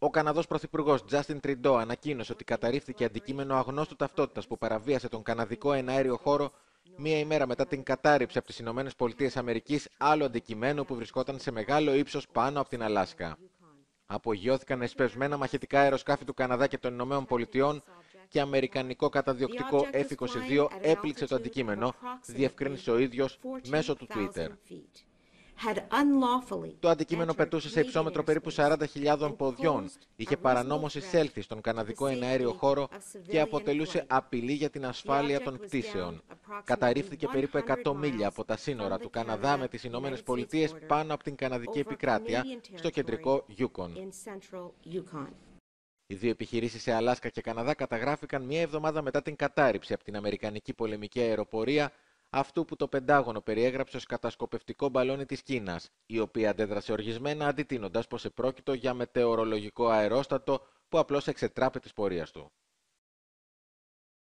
Ο Καναδός Πρωθυπουργός Justin Trudeau ανακοίνωσε ότι καταρρίφθηκε αντικείμενο αγνώστου ταυτότητας που παραβίασε τον καναδικό εναέριο χώρο μία ημέρα μετά την κατάρριψη από τις ΗΠΑ άλλου αντικειμένου που βρισκόταν σε μεγάλο ύψος πάνω από την Αλάσκα. Απογειώθηκαν εσπευσμένα μαχητικά αεροσκάφη του Καναδά και των Ηνωμένων Πολιτειών και αμερικανικό καταδιοκτικό F-22 έπληξε το αντικείμενο, διευκρίνησε ο ίδιος μέσω του Twitter. Το αντικείμενο πετούσε σε υψόμετρο περίπου 40.000 ποδιών, είχε παρανόμως εισέλθει στον καναδικό εναέριο χώρο και αποτελούσε απειλή για την ασφάλεια των πτήσεων. Καταρρίφθηκε περίπου 100 μίλια από τα σύνορα του Καναδά με τις Ηνωμένες Πολιτείες πάνω από την καναδική επικράτεια, στο κεντρικό Yukon. Οι δύο επιχειρήσεις σε Αλάσκα και Καναδά καταγράφηκαν μία εβδομάδα μετά την κατάρριψη από την Αμερικανική πολεμική αεροπορία αυτού που το Πεντάγωνο περιέγραψε ως κατασκοπευτικό μπαλόνι της Κίνας, η οποία αντέδρασε οργισμένα αντιτείνοντας πως επρόκειτο για μετεωρολογικό αερόστατο που απλώς εξετράπε της πορείας του.